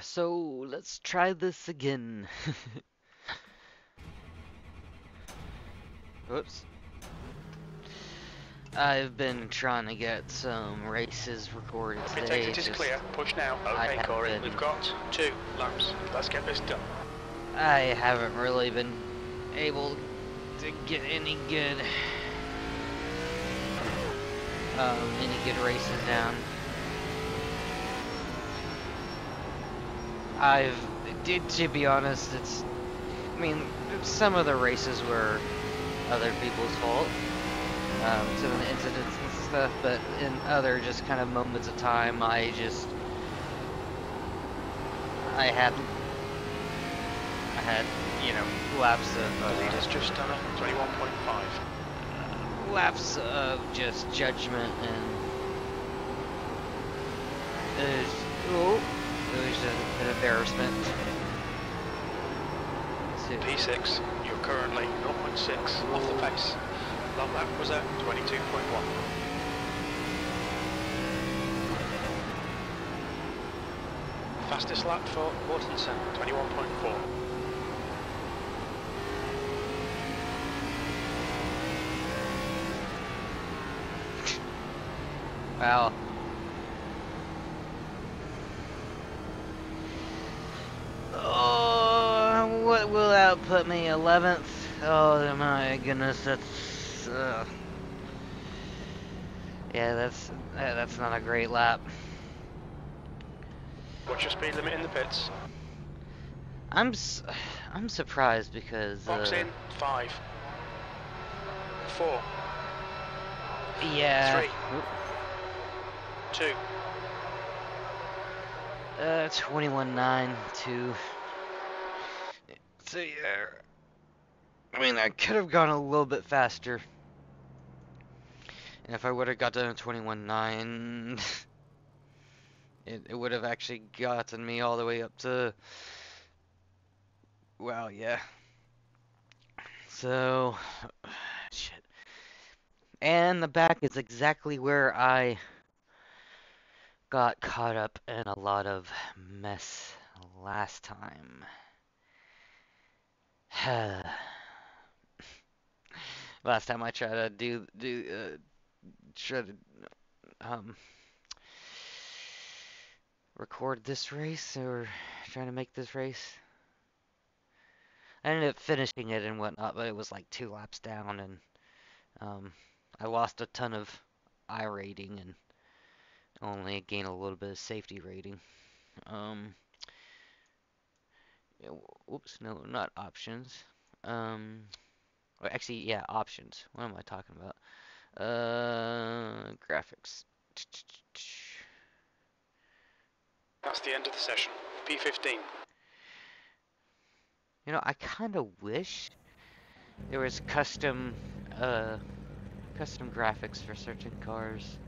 so let's try this again. Whoops. I've been trying to get some races recorded today. exit is just- clear. Push now. Okay, Corey. been- We've got two laps. Let's get this done. I haven't really been able to get any good, um, any good races down. I've, did to be honest, it's, I mean, some of the races were other people's fault, um, some of the incidents and stuff, but in other just kind of moments of time, I just, I had I had, you know, laps of The uh, leader's just done a 21.5. laps of just judgment and there's oh, there's a- an embarrassment. So, P6, you're currently 0.6 off the pace. That lap was at 22.1. Fastest lap for Mortensen, 21.4. Wow. Oh, what will that put me? 11th? Oh my goodness, that's. Uh, yeah, that's that's not a great lap. What's your speed limit in the pits? I'm I'm surprised because Box uh, in, 5. 4. yeah, Three. Two. uh, 21.9 to. So yeah, I mean I could have gone a little bit faster, and if I would have got done at 21.9, it it would have actually gotten me all the way up to. Wow, yeah. So, shit. And the back is exactly where I got caught up in a lot of mess last time. last time I tried to do do uh, try to um record this race or trying to make this race. I ended up finishing it and whatnot, but it was like two laps down, and um, I lost a ton of iRating and only gained a little bit of safety rating. Um, yeah, whoops, no, not options. Um, or actually, yeah, options. What am I talking about? Uh, graphics. That's the end of the session. P15. You know, I kind of wish there was custom, uh, custom graphics for certain cars.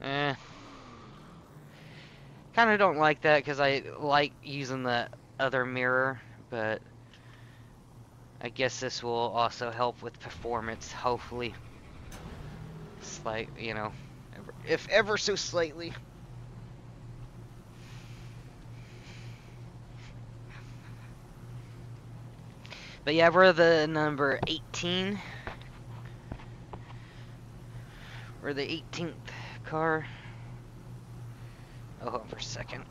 Eh. Kind of don't like that because I like using the other mirror, but I guess this will also help with performance, hopefully. Slight, you know, if ever so slightly. But yeah, we're the number 18. We're the 18th car. For a second.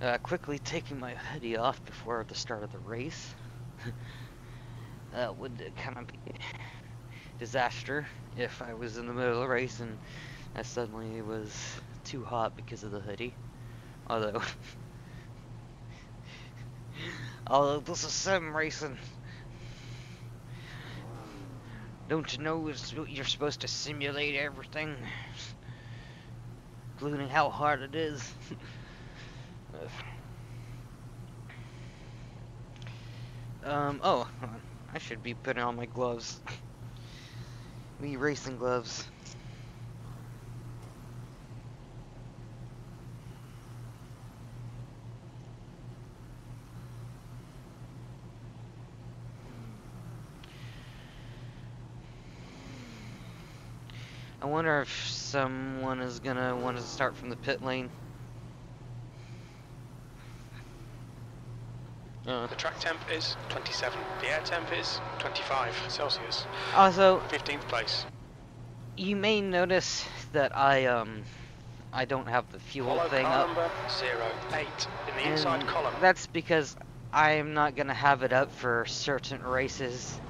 Uh, quickly taking my hoodie off before the start of the race. that would kind of be disaster if I was in the middle of the race and I suddenly was too hot because of the hoodie. Although, although this is sim racing. Don't you know you're supposed to simulate everything, including how hard it is. um. Oh. I should be putting on my gloves. Me racing gloves. I wonder if someone is gonna want to start from the pit lane. Uh, The track temp is 27. The air temp is 25 Celsius. also, 15th place. you may notice that I um I don't have the fuel Follow thing up. number 08 in the inside and column. That's because I am not gonna have it up for certain races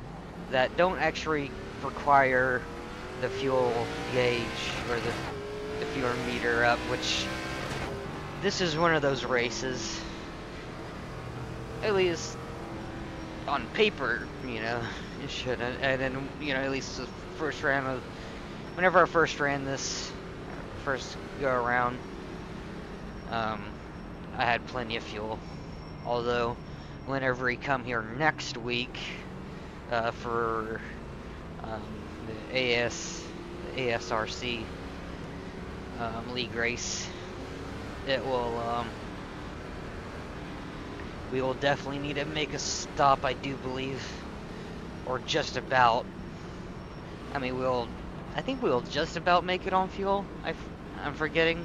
that don't actually require the fuel gauge or the the fuel meter up, which this is one of those races. At least on paper, you know, it should. And then, you know, at least the first round of whenever I first ran this first go around, um, I had plenty of fuel. Although, whenever we come here next week uh, for um, the AS, the ASRC um, league race, it will. Um, we will definitely need to make a stop, I do believe, or just about. I mean, we'll. I think we'll just about make it on fuel. I, am forgetting.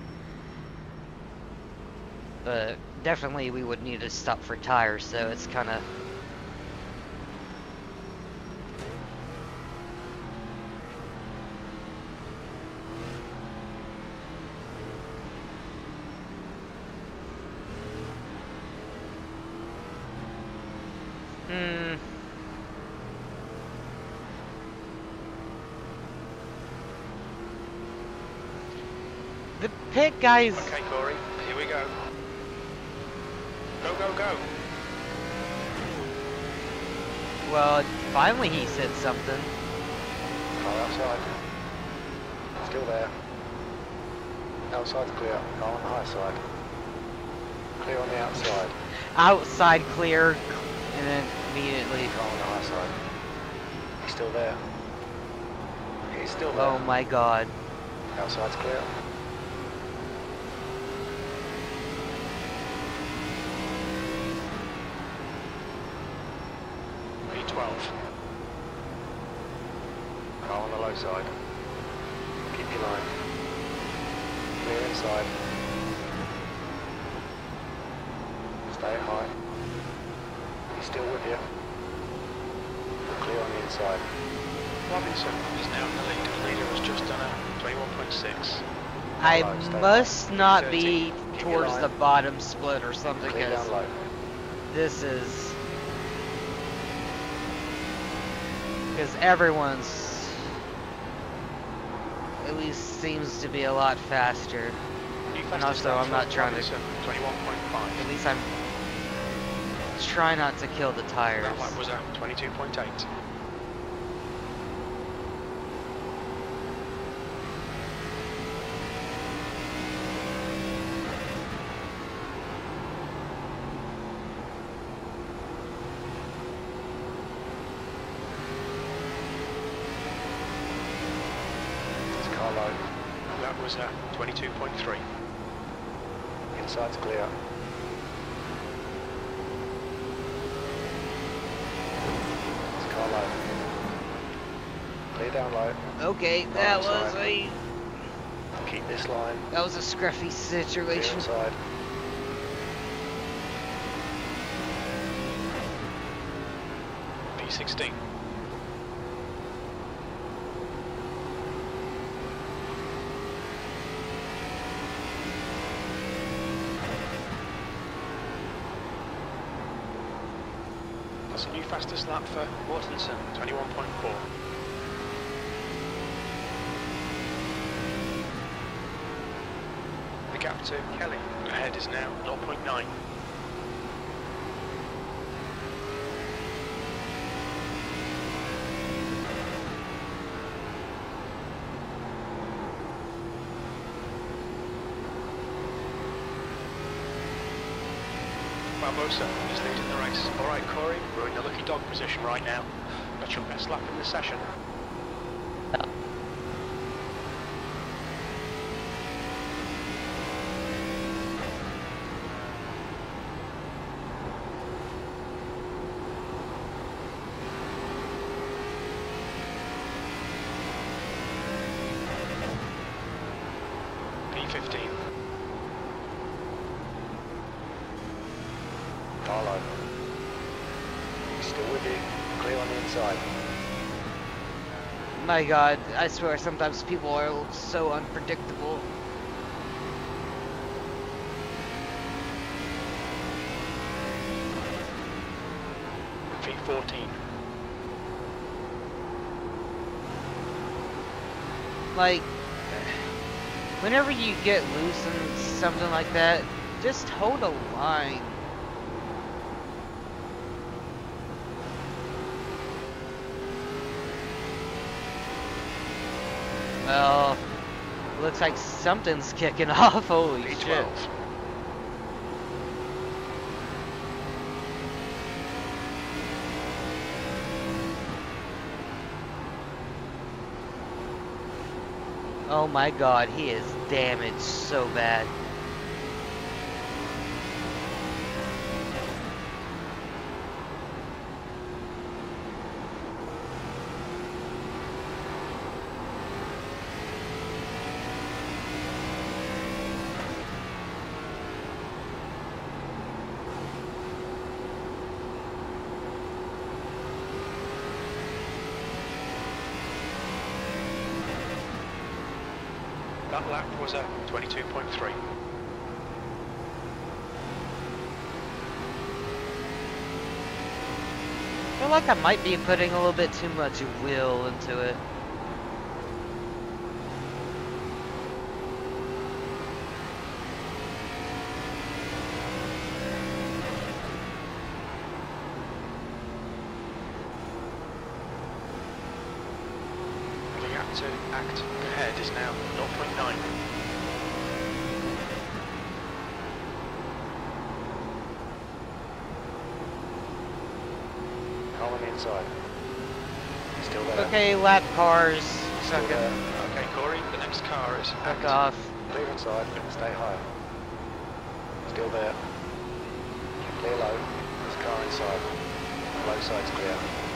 But definitely we would need to stop for tires, so it's kind of. Hmm. The pit guys. Okay, Corey, here we go. Go, go, go. Well, finally he said something. Car outside. Still there. Outside's clear. Car on the high side. Clear on the outside. Outside clear, and then immediately. Car on the high side. He's still there. He's still there. Oh my god. Outside's clear. P12. Car on the low side. Keep your line. Clear inside. Stay high. He's still with you. Clear on the inside. Robinson is now in the lead. The leader has just done a 21.6. I Alright, must low. not be Keep towards the bottom split or something, because this is. Because everyone's. Seems to be a lot faster. And also, I'm not trying to- Robinson, 21.5. At least I'm. Try not to kill the tires. That lap was a 22.8. It's car low. A 22.3. Inside's clear. It's car low. Clear down low. Okay, that was a. Keep this line. That was a scruffy situation. inside. P16. That's a new fastest lap for Mortensen, 21.4. The gap to Kelly ahead is now 0.9. Barbosa is leading the race. Alright Corey, we're in the lucky dog position right now. That's your best lap in the session. P15. Carlo. He's still with you. Clear on the inside. My god, I swear sometimes people are so unpredictable. P14. Like, whenever you get loose and something like that, just hold a line. Well, looks like something's kicking off. Holy shit. P12. Oh my god, he is damaged so bad. That lap was a 22.3. I feel like I might be putting a little bit too much will into it. The actor act ahead is now 0.9. Carl on the inside. Still lap cars. Fucking uh, there. Okay, Corey, the next car is act. off. Clear inside. Stay high. Still there. Clear low. This car inside. Low side's clear.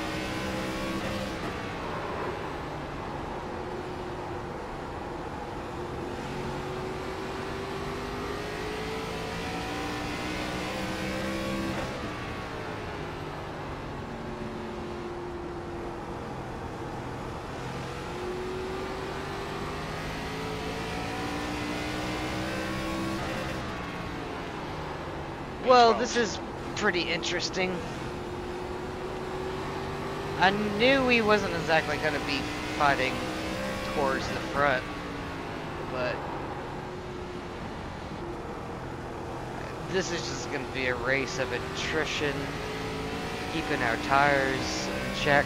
Well, this is pretty interesting. I knew he wasn't exactly going to be fighting towards the front, but this is just going to be a race of attrition, keeping our tires in check.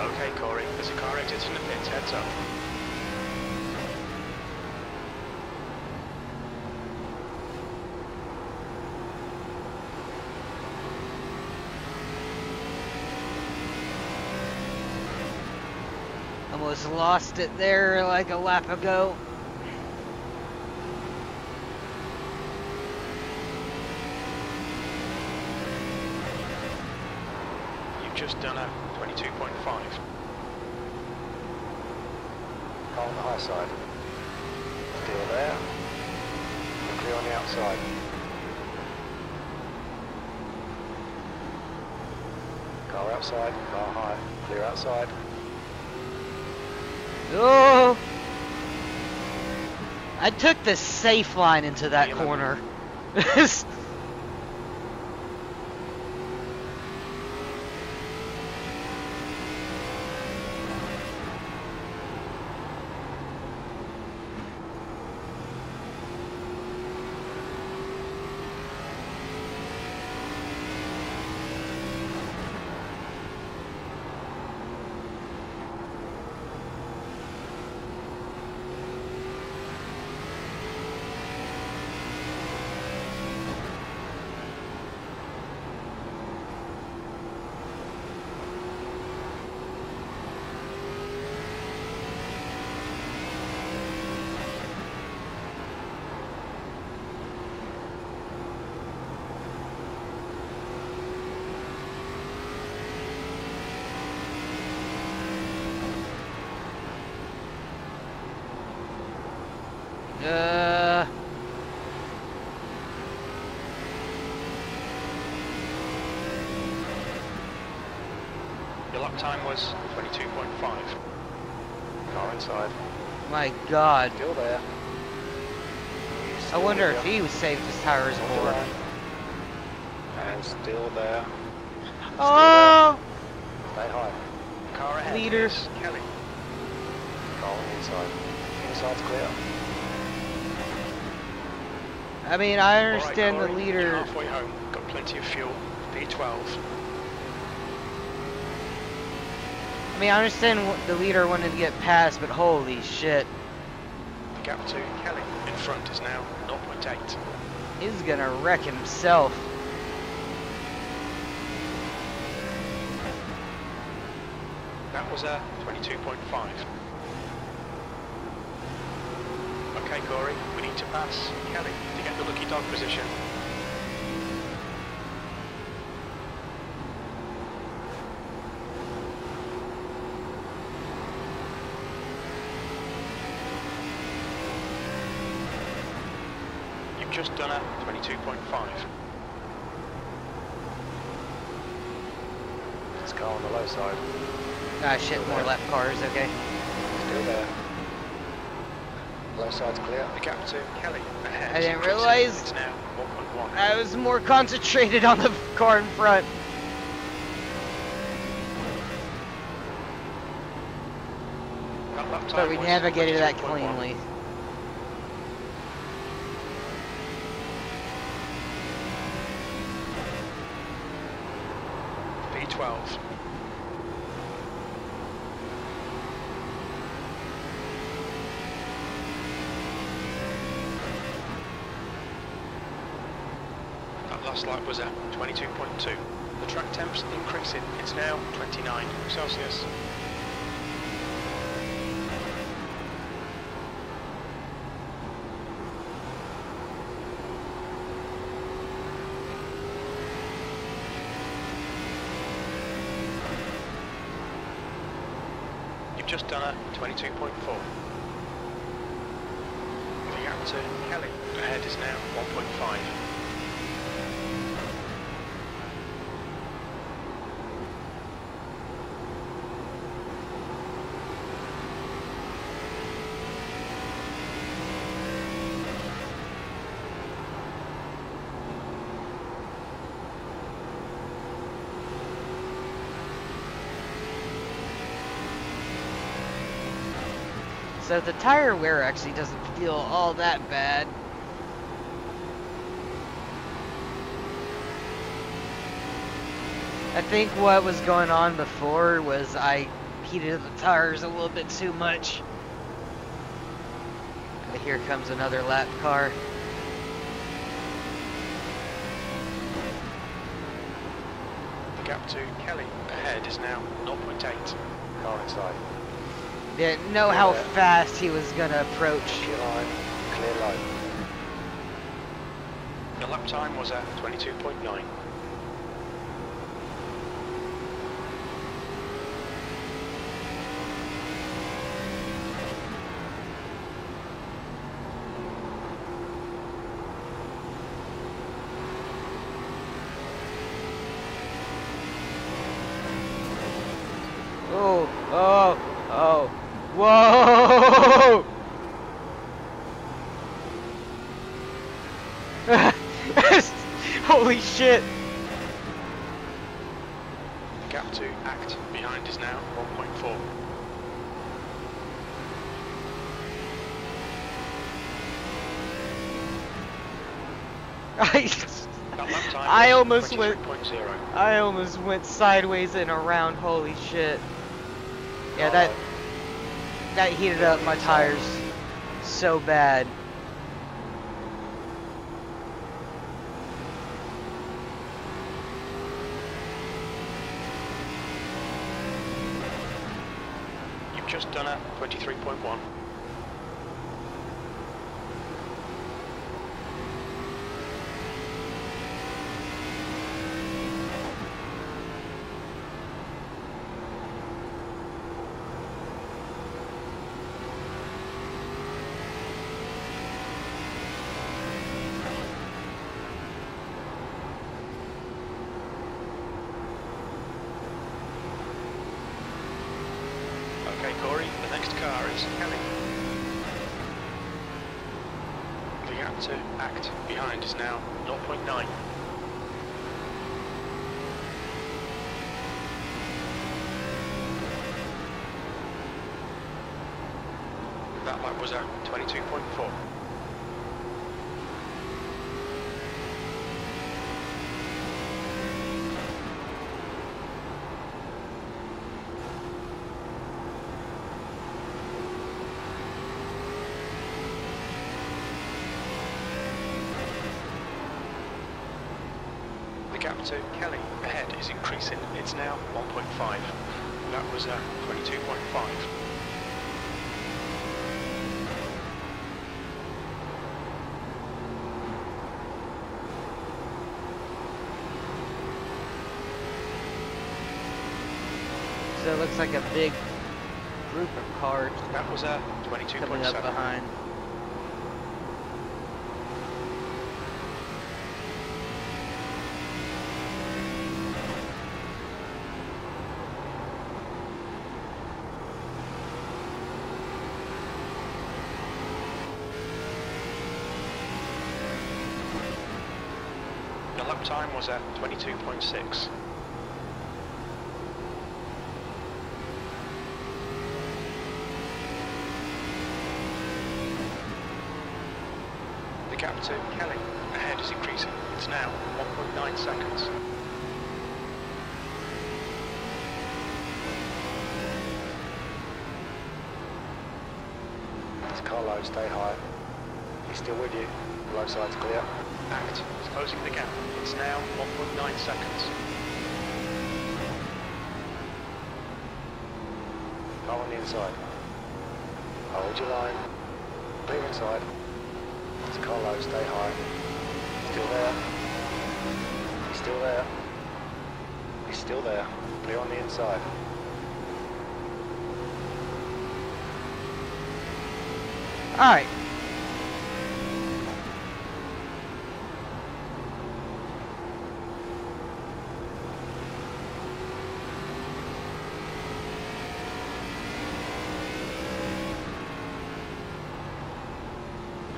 Okay, Corey, a car the pits. Heads up. Almost lost it there like a lap ago. You've just done a 22.5. Car on the high side. Still there. Clear on the outside. Car outside, car high, clear outside. Oh! I took the safe line into that corner. Uh, Your lap time was 22.5. Car inside. my God. Still there. I wonder if he was saved his tires more. And still there. Oh! Stay high. Car ahead Leader. is Kelly. Car inside. Inside's clear. I mean, I All right, understand the leader. Halfway home. Got plenty of fuel. P12. I mean, I understand the leader wanted to get past, but holy shit, The gap to Kelly in front is now 0.8. he's gonna wreck himself. That was a 22.5. Okay, Corey, we need to pass Kelly to get the lucky dog position. You've just done a 22.5. This car on the low side. Ah, shit, more left cars, okay. Still there. Low side's clear. The gap to Kelly ahead. I didn't realize- It's now 1.1. I was more concentrated on the car in front. But we navigated that 22.1. cleanly. P12. That last lap was at 22.2. The track temp's increasing. It's now 29 Celsius. You've just done a 22.4. The gap to Kelly ahead is now 1.5. So the tire wear actually doesn't feel all that bad. I think what was going on before was I heated the tires a little bit too much. But here comes another lap car. The gap to Kelly ahead is now 0.8. Car inside. Didn't know how fast he was gonna approach. Clear line. Clear low. Your lap time was at 22.9. Oh, oh, oh. Whoa! Holy shit! The gap to Act behind is now 1.4. I, That lap time I almost went- 23.0. I almost went sideways and around. Holy shit! Yeah, that that heated up my tires so bad. 53.1. car is Kelly. The gap to act behind is now 0.9. That lap was at 22.4. To Kelly ahead is increasing. It's now 1.5. That was uh, 22.5. So it looks like a big group of cars That was uh, coming up 22.7. behind. The at 22.6. The gap to Kelly ahead is increasing. It's now 1.9 seconds. It's car low, stay high. He's still with you. Low side's clear. Act is closing the gap. It's now 1.9 seconds. Car on the inside. Hold your line. Clear inside. It's car low, stay high. Still there. He's still there. He's still there. Clear on the inside. Alright.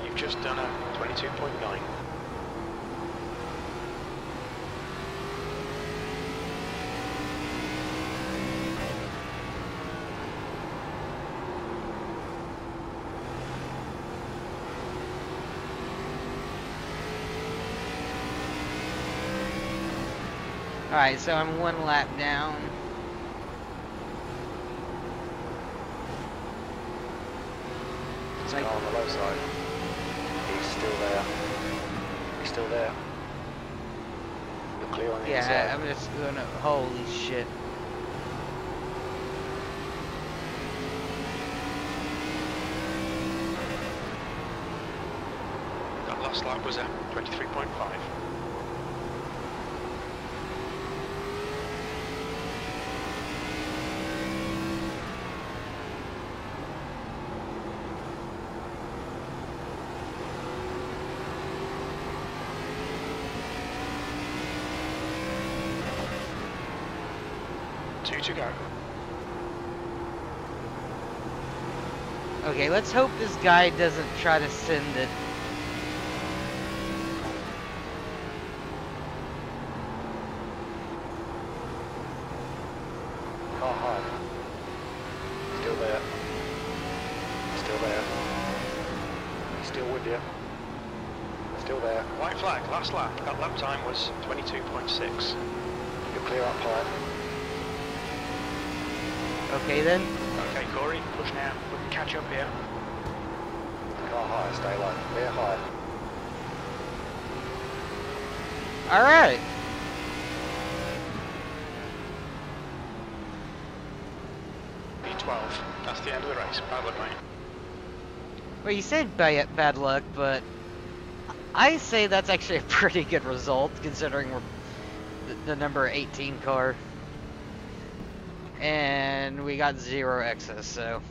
You've just done a 22.9. Alright, so I'm one lap down. It's Like- on the low side. He's still there. He's still there. You're clear on the Yeah, inside. I'm just gonna. Holy shit. That last lap was at 23.5. Two to go. Okay, let's hope this guy doesn't try to send it. Car high. Still there. Still there. He's still with you. Still there. White flag, last lap. That lap time was 22.6. You're clear up high. Okay then. Okay, Corey, push now. We can catch up here. Car high, stay low. Clear high. Alright. P12. That's the end of the race. Bad luck, mate. Well, you said bad, bad luck, but I say that's actually a pretty good result considering we're the, the number 18 car. And we got zero excess, so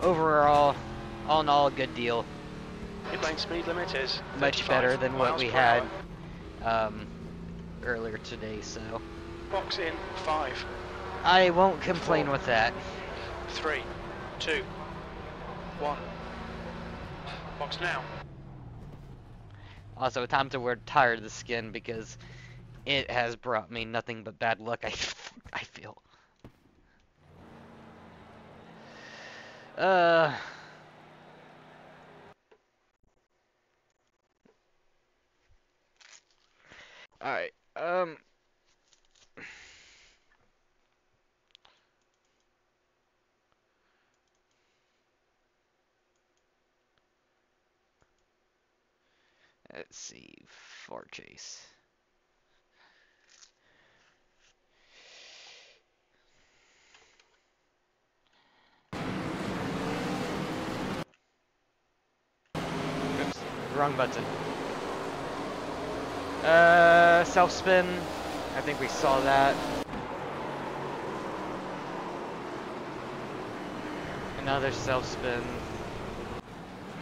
overall, all in all, a good deal. Pit lane speed limit is Much better than what we had um, earlier today, so Box in five. I won't complain Four. with that. Three, two, one. Box now. Also, time to retire the skin because it has brought me nothing but bad luck. I, I feel. Uh. All right. Um. Let's see, for chase. Wrong button. Uh, self spin. I think we saw that. Another self spin.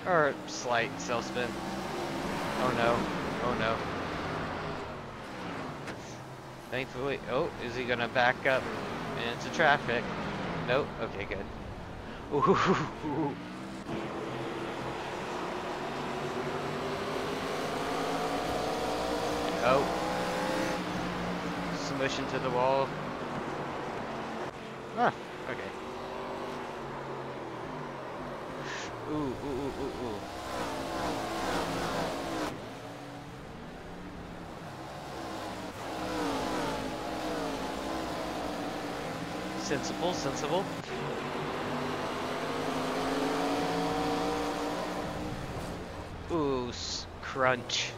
Or slight self spin. Oh no. Oh no. Thankfully, oh, is he gonna back up into traffic? Nope. Okay, good. Ooh. Oh. Smush into the wall. Ah, okay. Ooh, ooh, ooh, ooh, ooh. Sensible, sensible. Ooh, crunch.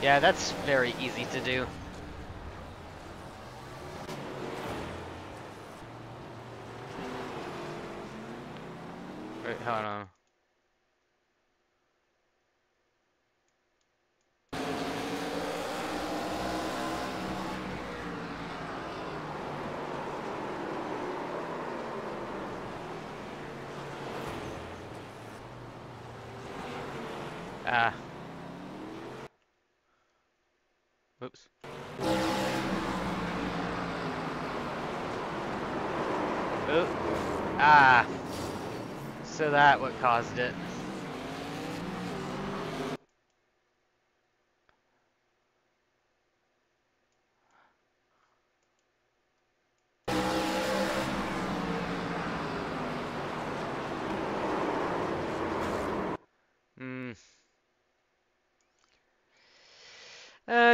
Yeah, that's very easy to do. Wait, hold on. Ah. Oops. Oop. Ah. So that what caused it.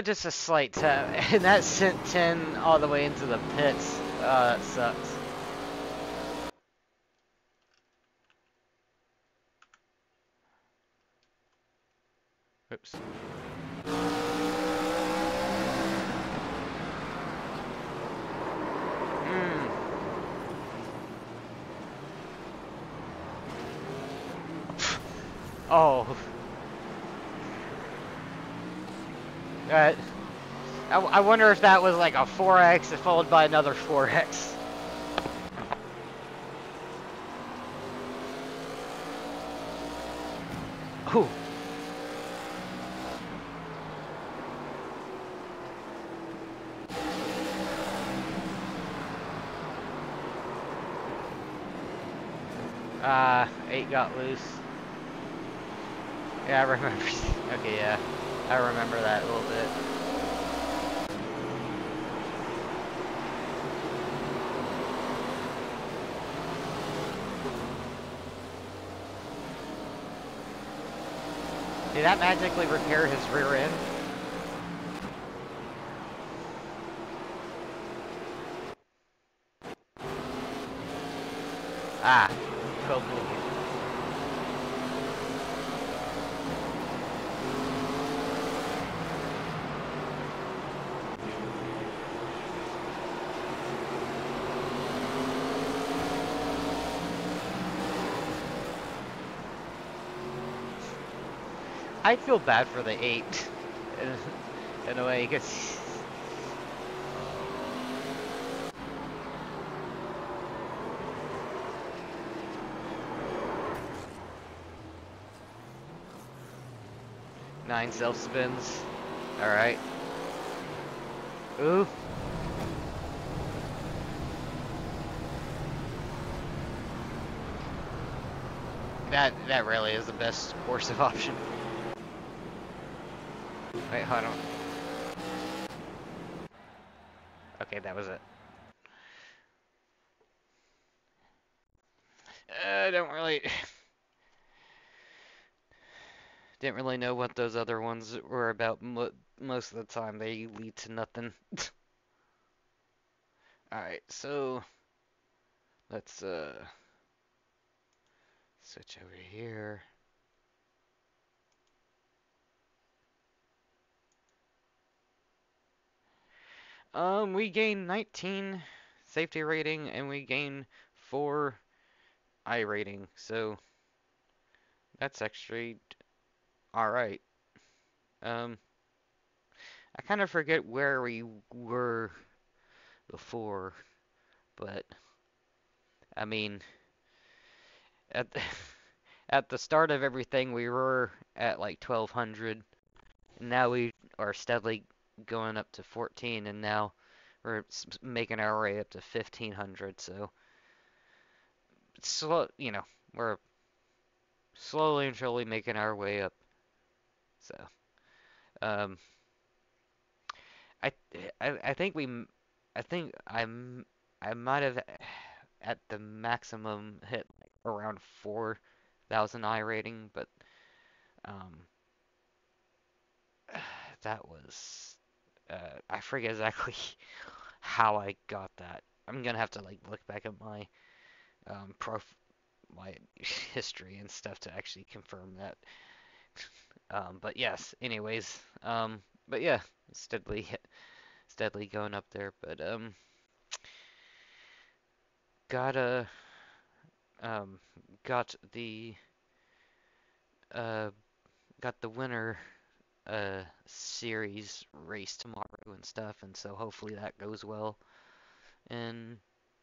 Just a slight tap, and that sent 10 all the way into the pits. Uh, oh, that sucks. Oops. Hmm. Oh. Uh, I, wonder if that was like a 4x followed by another 4x. Ooh. Uh, 8 got loose. Yeah, I remember. Okay, yeah. I remember that a little bit. That magically repair his rear end? I feel bad for the eight, in, in a way, because. Nine self spins. Alright. Ooh. That that really is the best course of option. Wait, hold on. Okay, that was it. I don't really didn't really know what those other ones were about mo most of the time. They lead to nothing. Alright, so let's uh switch over here. Um, we gain 19 safety rating and we gain 4 iRating, so that's actually alright. Um, I kind of forget where we were before, but I mean, at the, at the start of everything, we were at like 1200. And now we are steadily going up to 14, and now we're making our way up to 1500. So, slow, you know, we're slowly and surely making our way up. So, um, I, I, I think we, I think I'm, I might have at the maximum hit like around 4,000 iRating, but um, that was uh, I forget exactly how I got that. I'm gonna have to like look back at my um, prof my history and stuff to actually confirm that. Um, but yes, anyways, um, but yeah, steadily steadily going up there, but um, got a um, got the uh, got the winner uh series race tomorrow and stuff, and so hopefully that goes well. And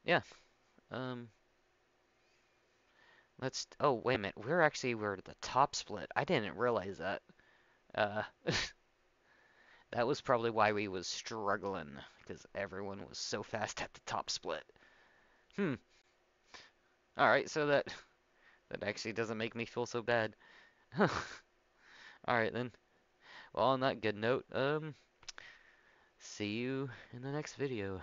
yeah, um, let's. Oh wait a minute, we're actually we're at the top split. I didn't realize that. Uh, that was probably why we was struggling because everyone was so fast at the top split. Hmm. All right, so that that actually doesn't make me feel so bad. All right then. Well, on that good note, um, see you in the next video.